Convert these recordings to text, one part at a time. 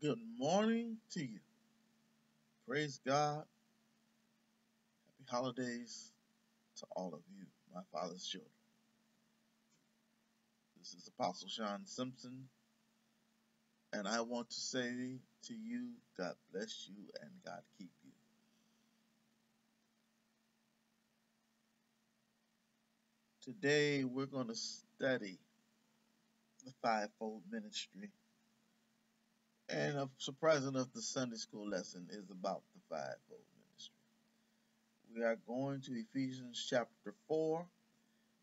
Good morning to you. Praise God. Happy holidays to all of you, my father's children. This is Apostle Shon Simpson, and I want to say to you, God bless you and God keep you. Today we're going to study the fivefold ministry and surprising enough, the Sunday school lesson is about the fivefold ministry. We are going to Ephesians chapter 4,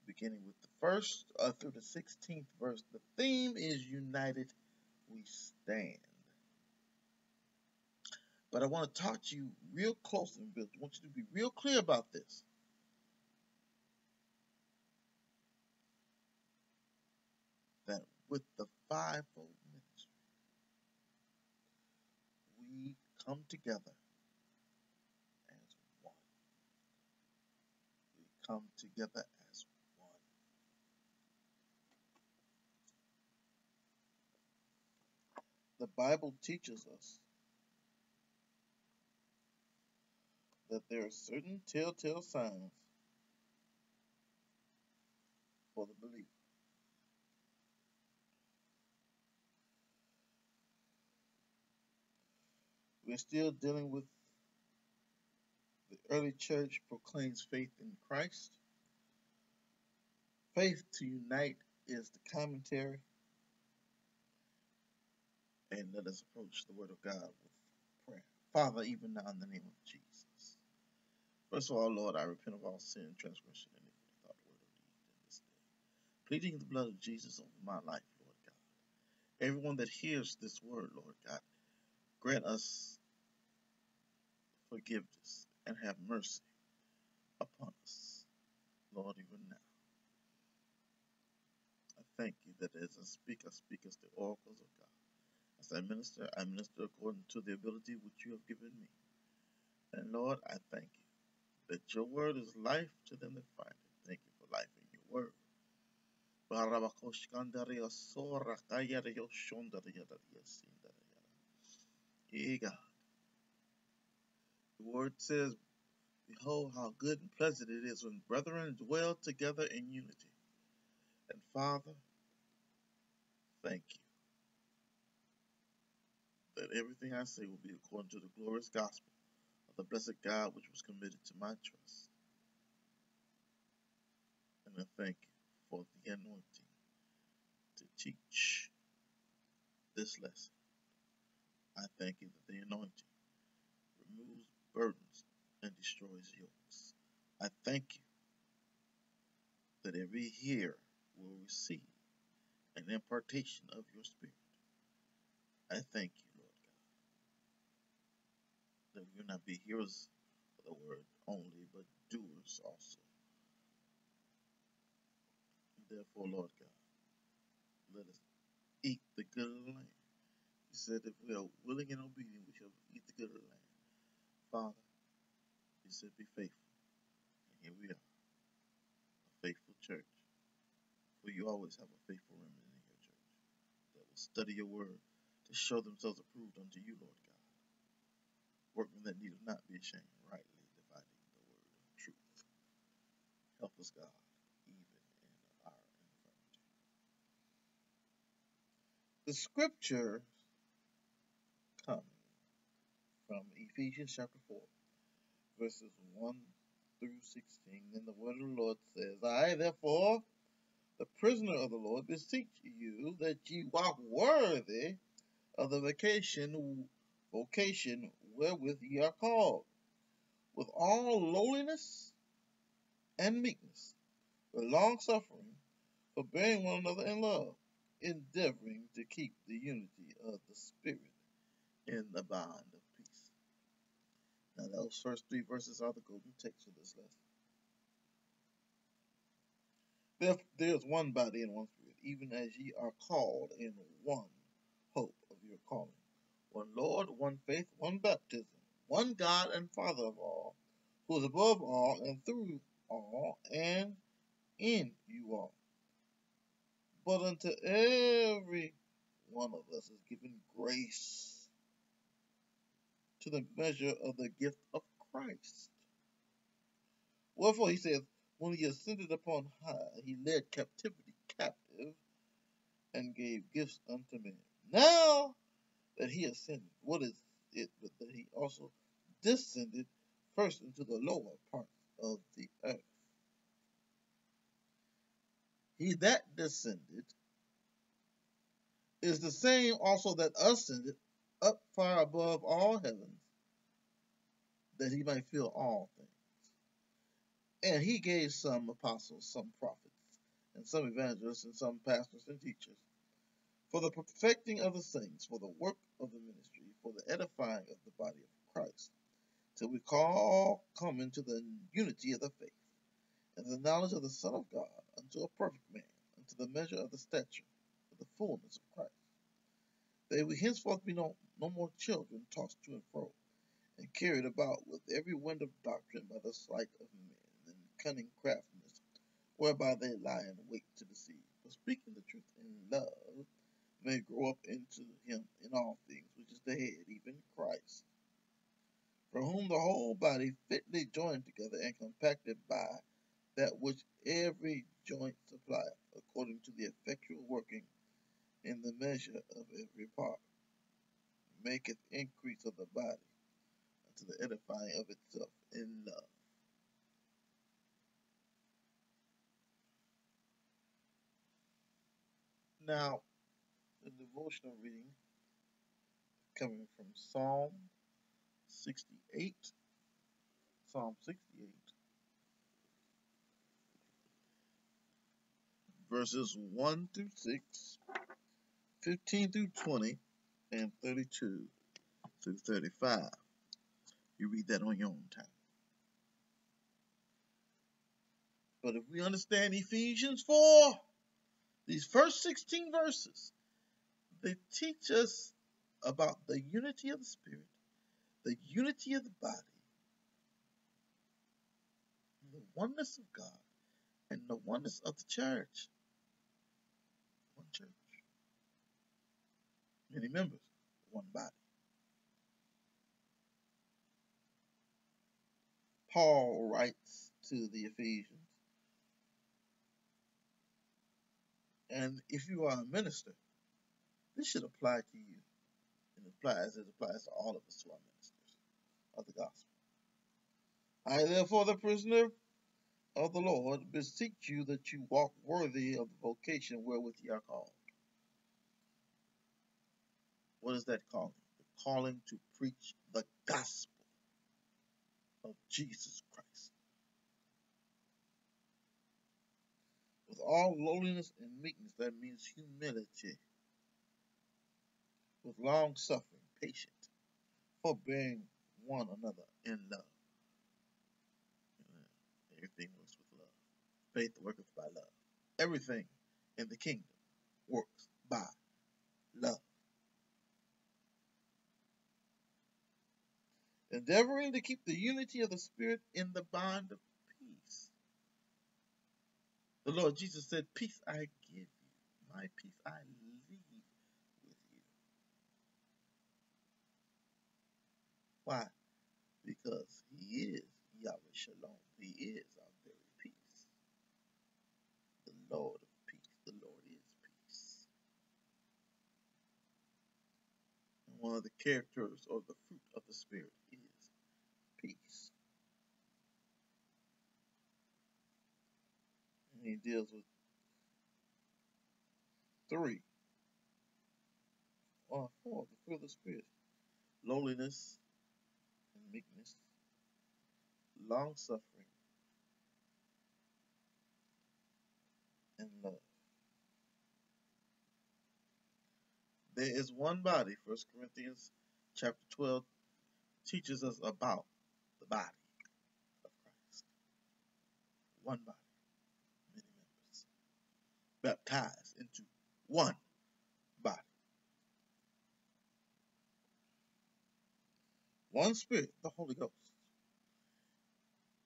beginning with the first uh, through the 16th verse. The theme is United We Stand. But I want to talk to you real close and I want you to be real clear about this. That with the fivefold we come together as one. We come together as one. The Bible teaches us that there are certain telltale signs for the believer. We're still dealing with the early church proclaims faith in Christ. Faith to unite is the commentary. And let us approach the Word of God with prayer. Father, even now in the name of Jesus. First of all, Lord, I repent of all sin, transgression, and iniquity, thought, word, or deed in this day. Pleading the blood of Jesus over my life, Lord God. Everyone that hears this word, Lord God, grant us forgiveness and have mercy upon us, Lord, even now. I thank you that as I speak, I speak as the oracles of God. As I minister, I minister according to the ability which you have given me. And Lord, I thank you that your word is life to them that find it. Thank you for life in your word. God. The word says, Behold, how good and pleasant it is when brethren dwell together in unity. And Father, thank you that everything I say will be according to the glorious gospel of the blessed God which was committed to my trust. And I thank you for the anointing to teach this lesson. I thank you that the anointing removes burdens and destroys yokes. I thank you that every hearer will receive an impartation of your spirit. I thank you, Lord God, that we will not be hearers of the word only, but doers also. Therefore, Lord God, let us eat the good of the land. You said if we are willing and obedient, we shall eat the good of the land. Father, you said be faithful. And here we are, a faithful church. For you always have a faithful remnant in your church that will study your word to show themselves approved unto you, Lord God. Workmen that need not be ashamed, rightly dividing the word of truth. Help us, God, even in our infirmity. The scripture coming from Ephesians chapter 4, verses 1 through 16. Then the word of the Lord says, I therefore, the prisoner of the Lord, beseech you that ye walk worthy of the vocation, vocation wherewith ye are called, with all lowliness and meekness, with long suffering, forbearing one another in love, endeavoring to keep the unity of the Spirit in the bond. Now, those first three verses are the golden text of this lesson. There, there is one body and one spirit, even as ye are called in one hope of your calling. One Lord, one faith, one baptism, one God and Father of all, who is above all and through all and in you all. But unto every one of us is given grace to the measure of the gift of Christ. Wherefore he says, when he ascended upon high, he led captivity captive and gave gifts unto men. Now that he ascended, what is it but that he also descended first into the lower parts of the earth? He that descended is the same also that ascended up far above all heavens, that he might fill all things. And he gave some apostles, some prophets, and some evangelists, and some pastors and teachers, for the perfecting of the saints, for the work of the ministry, for the edifying of the body of Christ, till we all come into the unity of the faith, and the knowledge of the Son of God, unto a perfect man, unto the measure of the stature of the fullness of Christ. That we henceforth be no, no more children tossed to and fro, and carried about with every wind of doctrine by the sleight of men and cunning craftiness, whereby they lie in wait to deceive. But speaking the truth in love, may grow up into him in all things, which is the head, even Christ, from whom the whole body fitly joined together and compacted by that which every joint supplieth, according to the effectual working in the measure of every part, maketh increase of the body unto the edifying of itself in love. Now, the devotional reading coming from Psalm 68. Psalm 68. Verses 1 through 6, 15 through 20, and 32 through 35. You read that on your own time. But if we understand Ephesians 4, these first 16 verses, they teach us about the unity of the Spirit, the unity of the body, the oneness of God, and the oneness of the church. One church. Many members, one body. Paul writes to the Ephesians, and if you are a minister, this should apply to you. It applies, it applies to all of us who are ministers of the gospel. I, therefore, the prisoner of the Lord, beseech you that you walk worthy of the vocation wherewith ye are called. What is that calling? The calling to preach the gospel of Jesus Christ. With all lowliness and meekness, that means humility with long suffering, patient, forbearing one another in love. Everything works with love. Faith worketh by love. Everything in the kingdom works by love. Endeavoring to keep the unity of the Spirit in the bond of peace. The Lord Jesus said, Peace I give you, my peace I leave with you. Why? Because He is Yahweh Shalom. He is our very peace. The Lord of peace. The Lord is peace. And one of the characters or the fruit of the Spirit peace. And He deals with three or four, the fruit of the Spirit. Loneliness, and meekness, long suffering, and love. There is one body, 1 Corinthians chapter 12 teaches us about the body of Christ. One body, many members, baptized into one body. one Spirit, the Holy Ghost.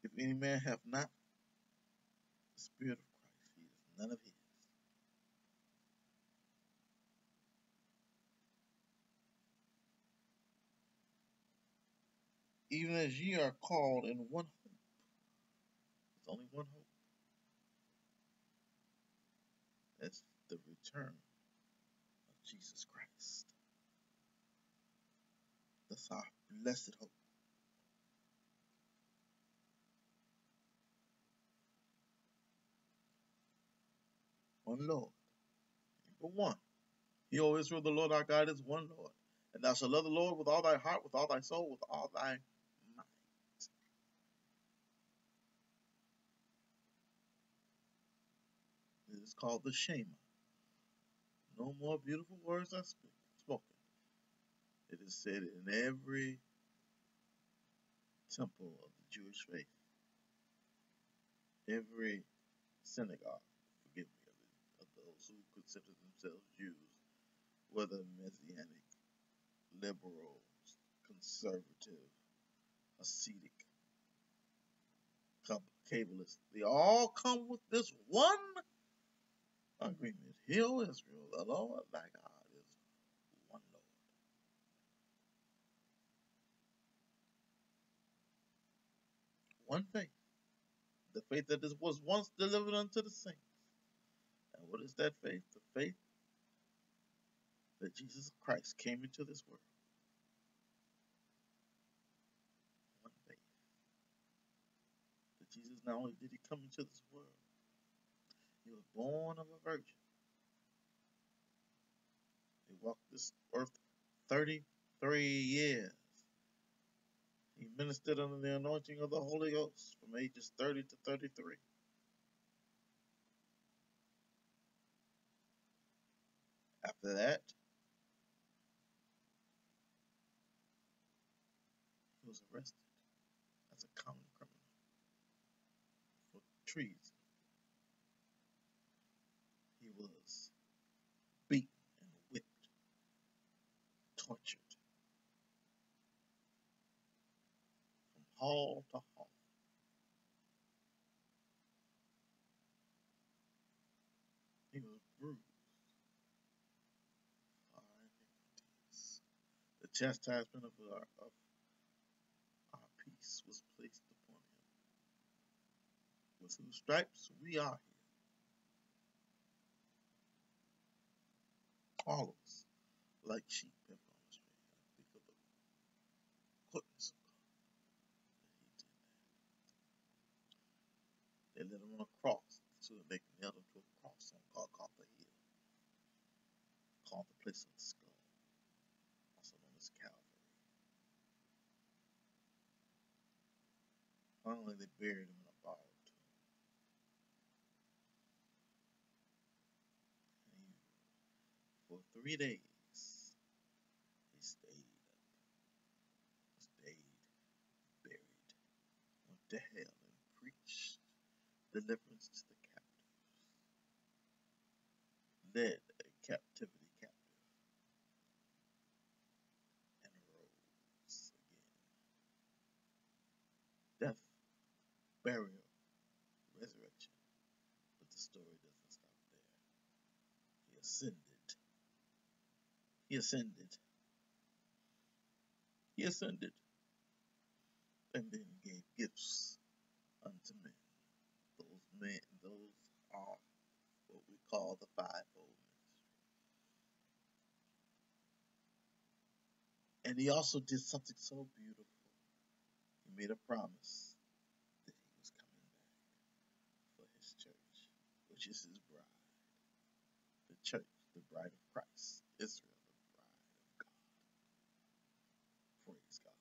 If any man have not the Spirit of Christ, he is none of his. Even as ye are called in one hope. There's only one hope. That's the return of Jesus Christ. That's our blessed hope. One Lord. Number one. Hear, O Israel, the Lord our God is one Lord. And thou shalt love the Lord with all thy heart, with all thy soul, with all thy might. It is called the Shema. No more beautiful words are spoken. It is said in every temple of the Jewish faith, every synagogue, forgive me, of those who consider themselves Jews, whether Messianic, liberal, conservative, Hasidic, Kabbalist, they all come with this one agreement. Hear, Israel, the Lord thy God is one Lord. One faith. The faith that was once delivered unto the saints. And what is that faith? The faith that Jesus Christ came into this world. One faith. That Jesus not only did he come into this world, he was born of a virgin. He walked this earth 33 years. He ministered under the anointing of the Holy Ghost from ages 30 to 33. After that, he was arrested as a common criminal for treason. He was beaten and whipped, tortured hall to hall. He was bruised. The chastisement of our, of our peace was placed upon him. With whose stripes we are healed. All of us, like sheep, have gone astray. I think of the goodness of God that He did that. They let him on a cross, so they nailed him to a cross on Golgotha Hill, called the place of the skull, also known as Calvary. Finally, they buried him in a borrowed tomb. And for three days, he stayed up, stayed buried, went to hell, and preached deliverance to the captives, led a captivity captive, and arose again. Death, burial, resurrection. But the story doesn't stop there. He ascended. He ascended. He ascended. And then gave gifts. Those those are what we call the fivefold ministry. And he also did something so beautiful. He made a promise that he was coming back for his church, which is his bride. The church, the bride of Christ, Israel, the bride of God. Praise God.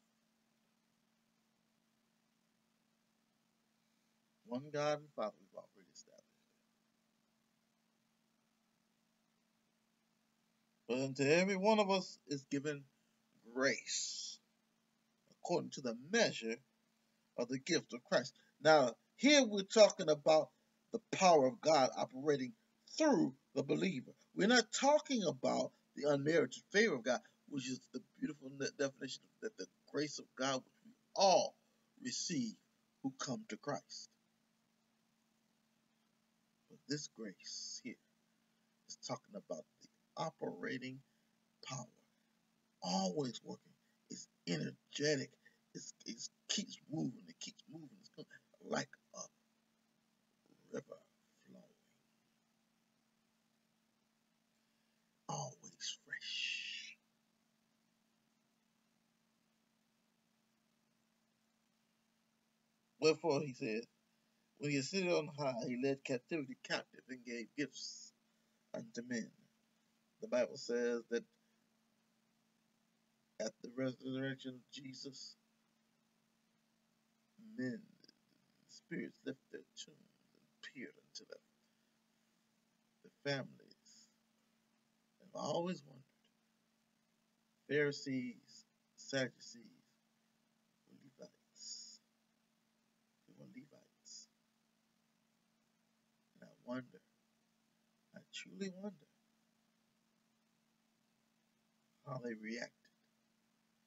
One God and Father, we've already established. But unto every one of us is given grace according to the measure of the gift of Christ. Now, here we're talking about the power of God operating through the believer. We're not talking about the unmerited favor of God, which is the beautiful definition that the grace of God which we all receive who come to Christ. This grace here is talking about the operating power, always working, It's energetic, It's, it keeps moving. It keeps moving. It's going like a river flowing, always fresh. Wherefore he said, when he ascended on high, he led captivity captive and gave gifts unto men. The Bible says that at the resurrection of Jesus, men, spirits left their tombs and appeared unto them, the families. I've always wondered, Pharisees, Sadducees, Levites, they were Levites. And I wonder, I truly wonder, how they reacted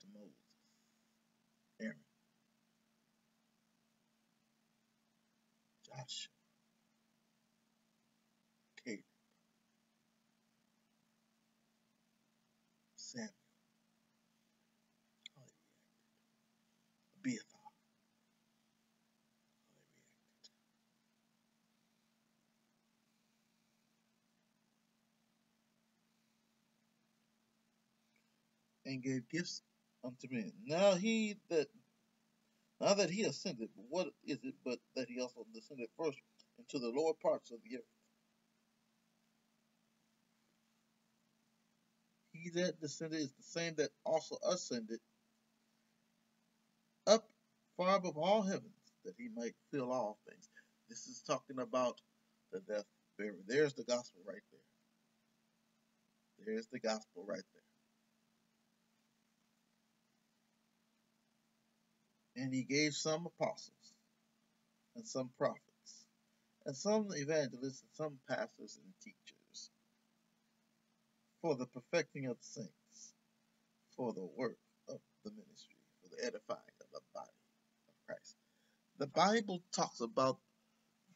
to Moses, Aaron, Joshua, Caleb, Samuel, how they reacted, Abiathar, how they reacted. And gave gifts unto men. Now he that now that he ascended, what is it but that he also descended first into the lower parts of the earth? He that descended is the same that also ascended up far above all heavens, that he might fill all things. This is talking about the death, burial. There's the gospel right there. There's the gospel right there. And he gave some apostles, and some prophets, and some evangelists, and some pastors and teachers, for the perfecting of the saints, for the work of the ministry, for the edifying of the body of Christ. The Bible talks about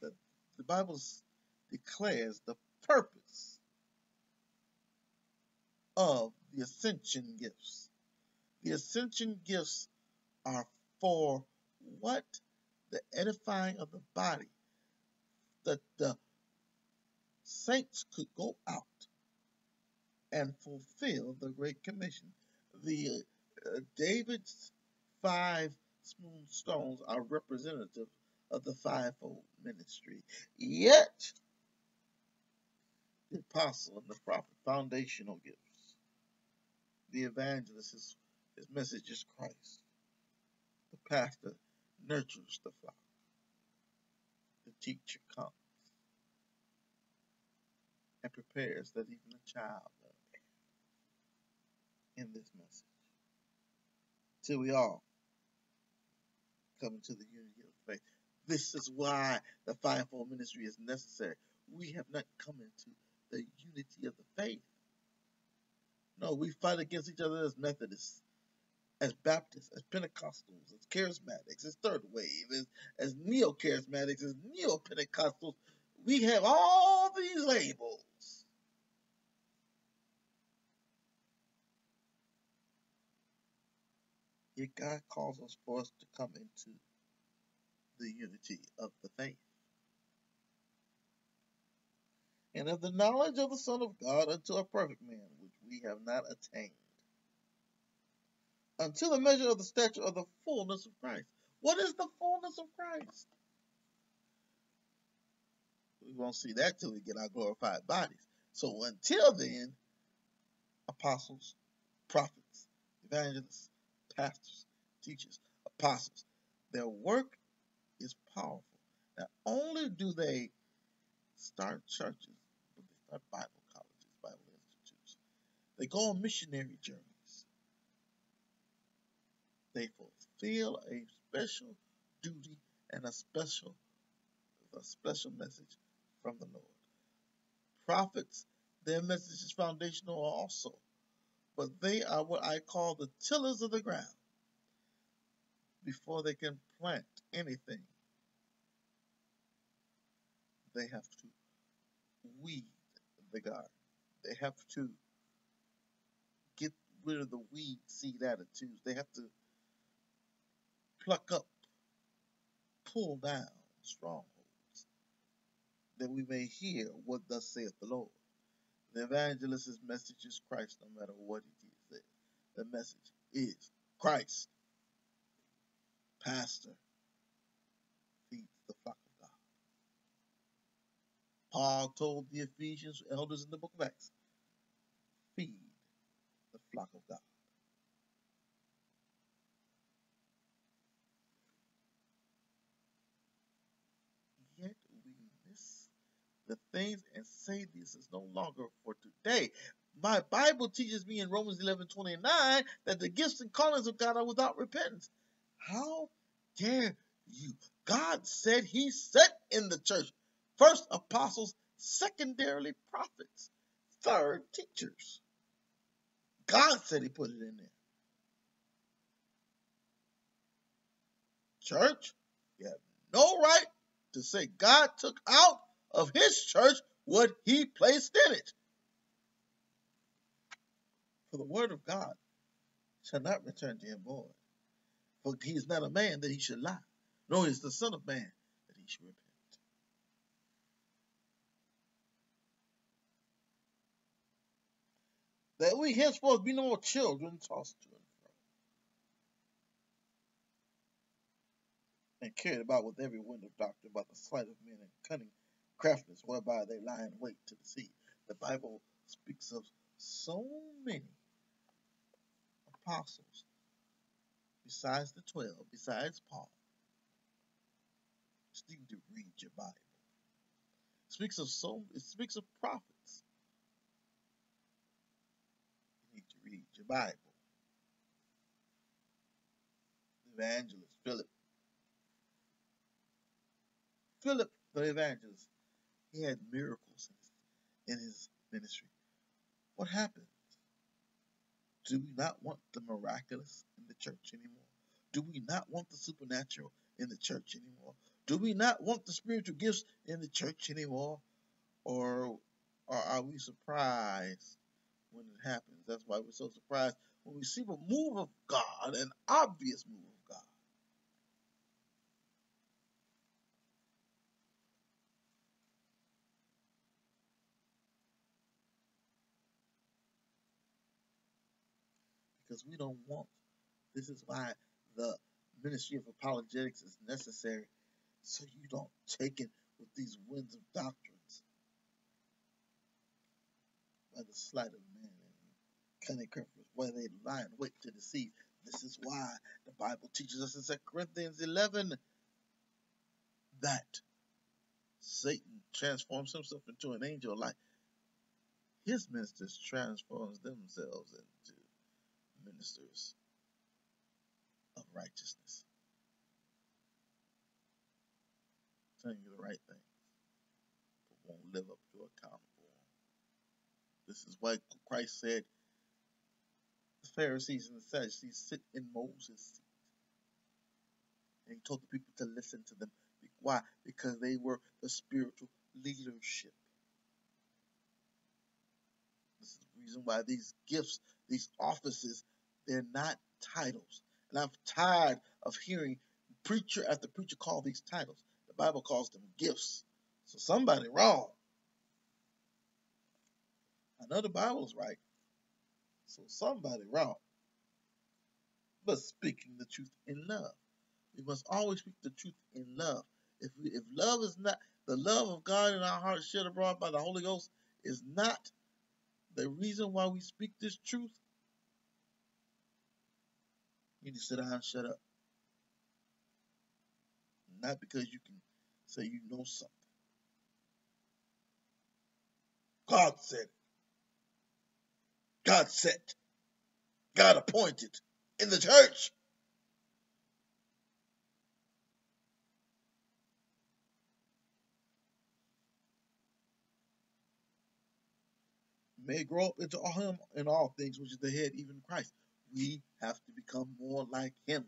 the the Bible declares the purpose of the ascension gifts. The ascension gifts are for what? The edifying of the body. That the saints could go out and fulfill the Great Commission. The uh, David's five smooth stones are representative of the fivefold ministry. Yet, the apostle and the prophet, foundational gifts. The evangelist, his, his message is Christ. Pastor nurtures the flock. The teacher comes and prepares that even a child in this message. Till we all come into the unity of faith. This is why the fivefold ministry is necessary. We have not come into the unity of the faith. No, we fight against each other as Methodists, as Baptists, as Pentecostals, as Charismatics, as Third Wave, as, as Neo Charismatics, as Neo Pentecostals. We have all these labels. Yet God calls us for us to come into the unity of the faith. And of the knowledge of the Son of God unto a perfect man, which we have not attained. Until the measure of the stature of the fullness of Christ. What is the fullness of Christ? We won't see that till we get our glorified bodies. So until then, apostles, prophets, evangelists, pastors, teachers, apostles, their work is powerful. Not only do they start churches, but they start Bible colleges, Bible institutes. They go on missionary journeys. They fulfill a special duty and a special a special message from the Lord. Prophets, their message is foundational also, but they are what I call the tillers of the ground before they can plant anything they have to weed the garden. They have to get rid of the weed seed attitudes. They have to pluck up, pull down strongholds, that we may hear what thus saith the Lord. The evangelist's message is Christ, no matter what it is. The message is Christ. Pastor feeds the flock of God. Paul told the Ephesians elders in the book of Acts, feed the flock of God. Yet we miss the things and say this is no longer for today. My Bible teaches me in Romans 11 29 that the gifts and callings of God are without repentance. How dare you? God said He set in the church first apostles, secondarily prophets, third teachers. God said He put it in there. Church, you have no right to say God took out of His church what He placed in it. For the word of God shall not return to him void. For he is not a man that he should lie, nor is the Son of Man that he should repent. That we henceforth be no more children tossed to and fro, and carried about with every wind of doctrine by the sleight of men and cunning craftiness whereby they lie in wait to deceive. The Bible speaks of so many apostles, besides the twelve, besides Paul. Just need to read your Bible. It speaks of so it speaks of prophets. You need to read your Bible. Evangelist Philip. Philip the evangelist, he had miracles in his ministry. What happened? Do we not want the miraculous in the church anymore? Do we not want the supernatural in the church anymore? Do we not want the spiritual gifts in the church anymore? Or, or are we surprised when it happens? That's why we're so surprised when we see a move of God, an obvious move of God. Because we don't want. This is why the ministry of apologetics is necessary so you don't take it with these winds of doctrines by the sleight of man and cunning craftiness, where they lie and wait to deceive. This is why the Bible teaches us in 2 Corinthians 11 that Satan transforms himself into an angel like his ministers transforms themselves into ministers of righteousness. Telling you the right thing, but won't live up to account for them. This is why Christ said the Pharisees and the Sadducees sit in Moses' seat. And he told the people to listen to them. Why? Because they were the spiritual leadership. This is the reason why these gifts, these offices, they're not titles. And I'm tired of hearing preacher after preacher call these titles. The Bible calls them gifts. So somebody wrong. I know the Bible's right. So somebody wrong. But speaking the truth in love. We must always speak the truth in love. If we, if love is not the love of God in our hearts shed abroad by the Holy Ghost is not the reason why we speak this truth, you need to sit down and shut up. Not because you can say you know something. God said. God set. God appointed in the church. May grow up into him in all things, which is the head, even Christ. We have to become more like him.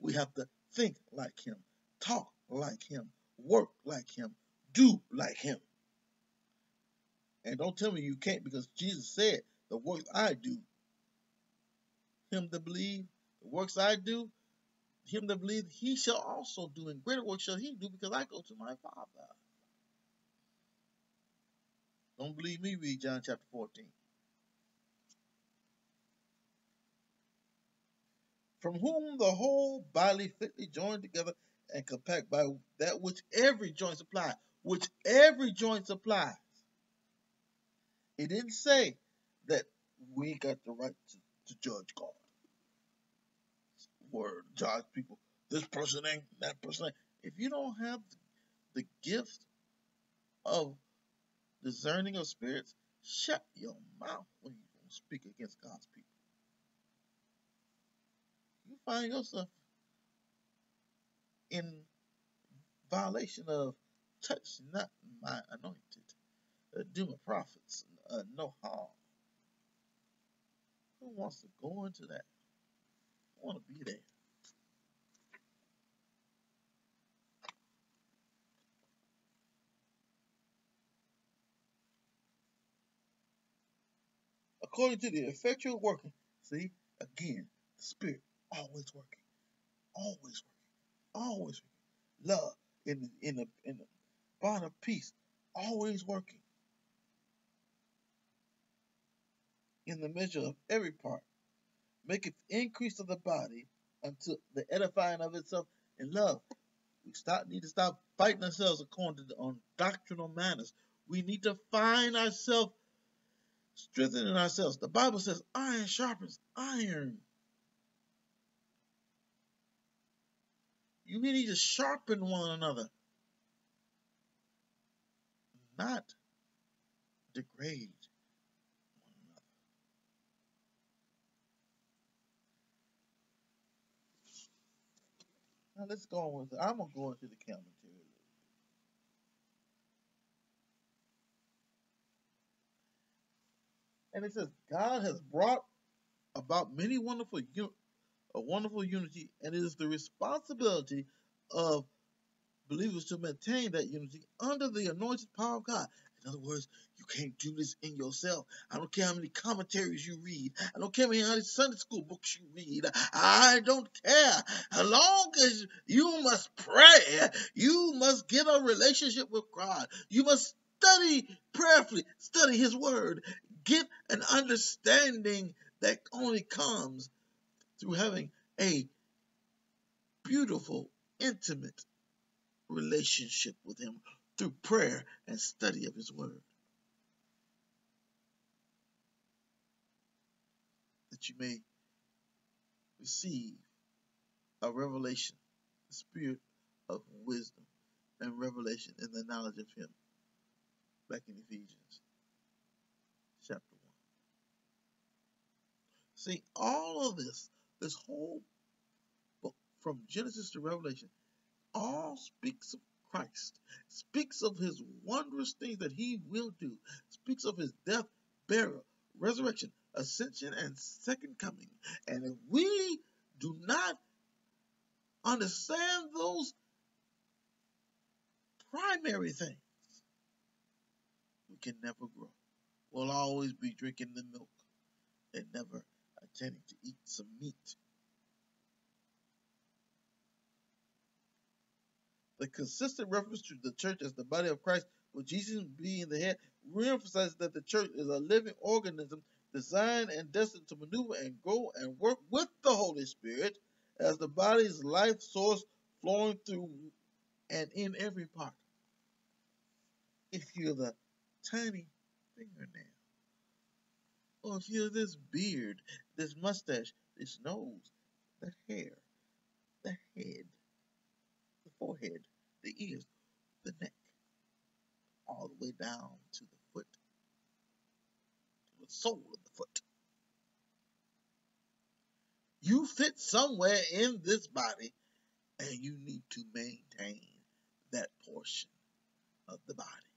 We have to think like him, talk like him, work like him, do like him. And don't tell me you can't because Jesus said, The works I do, him to believe, the works I do, him that believe, he shall also do, and greater work shall he do, because I go to my Father. Don't believe me, read John chapter 14. From whom the whole body fitly joined together and compact by that which every joint supplies, which every joint supplies. He didn't say that we got the right to, to judge God. Word, judge people. This person ain't, that person ain't. If you don't have the gift of discerning of spirits, shut your mouth when you speak against God's people. Find yourself in violation of touch not my anointed, uh, do my prophets uh, no harm. Who wants to go into that? I want to be there. according to the effectual working. See, again, the Spirit always working, always working, always working. Love in the, in the in the bond of peace, always working. In the measure of every part, maketh increase of the body until the edifying of itself in love. We stop need to stop fighting ourselves according to the, on doctrinal manners. We need to find ourselves strengthening ourselves. The Bible says iron sharpens iron. You need to sharpen one another, not degrade one another. Now let's go on with it. I'm gonna go into the commentary. And it says, God has brought about many wonderful, a wonderful unity, and it is the responsibility of believers to maintain that unity under the anointed power of God. In other words, you can't do this in yourself. I don't care how many commentaries you read. I don't care how many Sunday school books you read. I don't care. As long as you must pray, you must get a relationship with God. You must study prayerfully, study His Word, get an understanding that only comes through having a beautiful, intimate relationship with Him through prayer and study of His Word. That you may receive a revelation, the spirit of wisdom and revelation in the knowledge of Him. Back in Ephesians chapter 1. See, all of this, this whole book from Genesis to Revelation, all speaks of Christ, speaks of his wondrous things that he will do, speaks of his death, burial, resurrection, ascension, and second coming. And if we do not understand those primary things, we can never grow We'll always be drinking the milk and never attempting to eat some meat. The consistent reference to the church as the body of Christ, with Jesus being the head, reemphasizes that the church is a living organism designed and destined to maneuver and grow and work with the Holy Spirit as the body's life source flowing through and in every part. If you're the tiny fingernail. Or if you have this beard, this mustache, this nose, the hair, the head, the forehead, the ears, the neck, all the way down to the foot, to the sole of the foot. You fit somewhere in this body, and you need to maintain that portion of the body.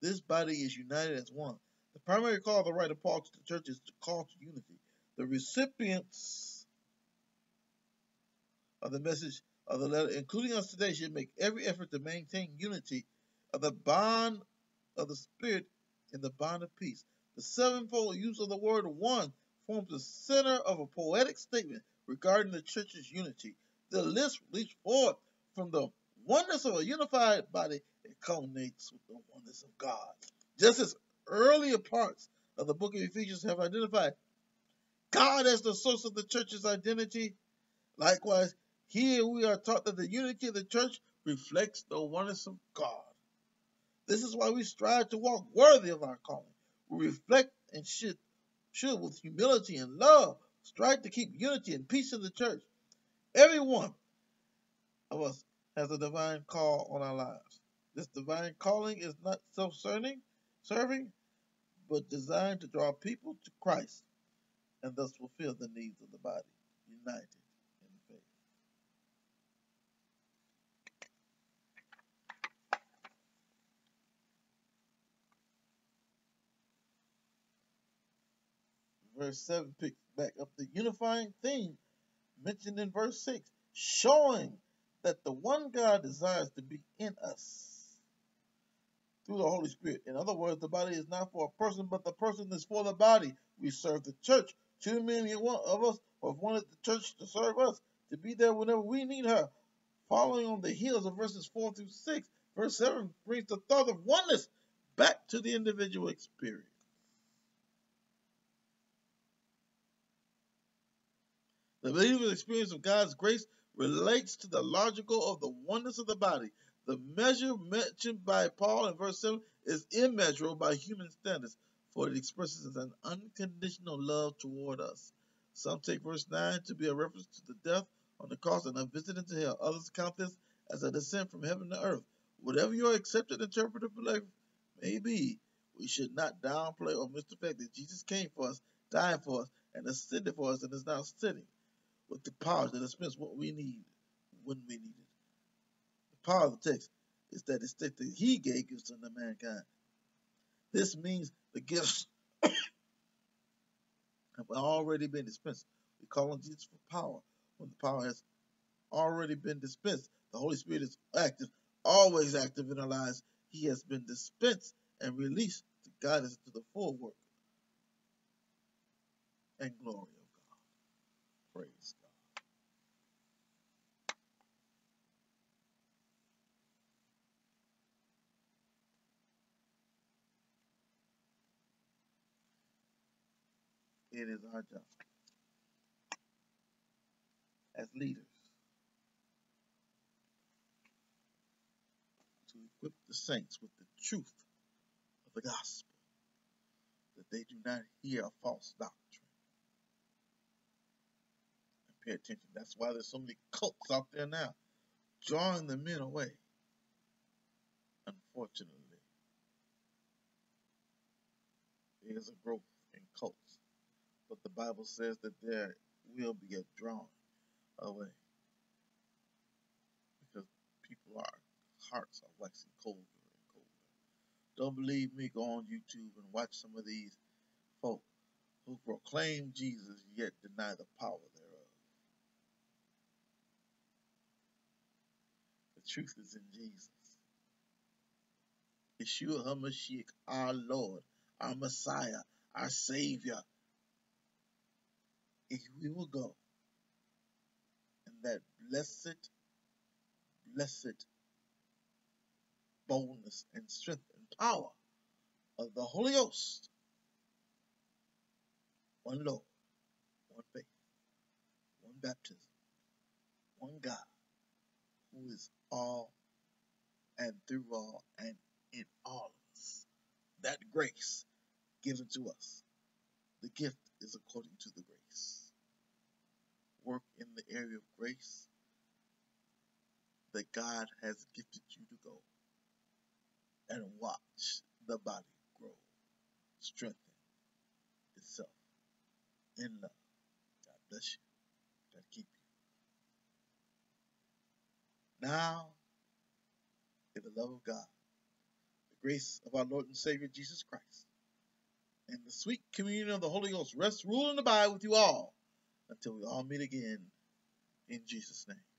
This body is united as one. The primary call of the writer Paul to the church is to call to unity. The recipients of the message of the letter, including us today, should make every effort to maintain unity of the bond of the Spirit and the bond of peace. The sevenfold use of the word one forms the center of a poetic statement regarding the church's unity. The list leaps forward from the oneness of a unified body and culminates with the oneness of God. Just as earlier parts of the book of Ephesians have identified God as the source of the church's identity, likewise, here we are taught that the unity of the church reflects the oneness of God. This is why we strive to walk worthy of our calling. We reflect and should, should with humility and love strive to keep unity and peace in the church. Every one of us has a divine call on our lives. This divine calling is not self-serving, serving, but designed to draw people to Christ and thus fulfill the needs of the body, united in faith. Verse 7 picks back up the unifying theme mentioned in verse 6, showing that the one God desires to be in us through the Holy Spirit. In other words, the body is not for a person, but the person is for the body. We serve the church. Too many of us have wanted the church to serve us, to be there whenever we need her. Following on the heels of verses 4 through 6, verse 7 brings the thought of oneness back to the individual experience. The believer's experience of God's grace relates to the logical of the oneness of the body. The measure mentioned by Paul in verse 7 is immeasurable by human standards, for it expresses an unconditional love toward us. Some take verse 9 to be a reference to the death on the cross and a visit into hell. Others count this as a descent from heaven to earth. Whatever your accepted interpretive belief may be, we should not downplay or miss the fact that Jesus came for us, died for us, and ascended for us, and is now sitting with the power to dispense what we need when we need it. Text is that it states that he gave gifts unto mankind. This means the gifts have already been dispensed. We call on Jesus for power when the power has already been dispensed. The Holy Spirit is active, always active in our lives. He has been dispensed and released to guide us to the full work and glory of God. Praise it is our job as leaders to equip the saints with the truth of the gospel, that they do not hear a false doctrine. And pay attention. That's why there's so many cults out there now, drawing the men away. Unfortunately, there's a growth but the Bible says that there will be a drawing away. Because people are, hearts are waxing colder and colder. Don't believe me, go on YouTube and watch some of these folk who proclaim Jesus yet deny the power thereof. The truth is in Jesus. Yeshua HaMashiach, our Lord, our Messiah, our Savior, we will go in that blessed, blessed boldness and strength and power of the Holy Ghost, one Lord, one faith, one baptism, one God, who is all and through all and in all of us. That grace given to us, the gift is according to the grace work in the area of grace that God has gifted you to go and watch the body grow, strengthen itself in love. God bless you. God keep you. Now, in the love of God, the grace of our Lord and Savior Jesus Christ, and the sweet communion of the Holy Ghost rest, rule, and abide with you all until we all meet again in Jesus' name.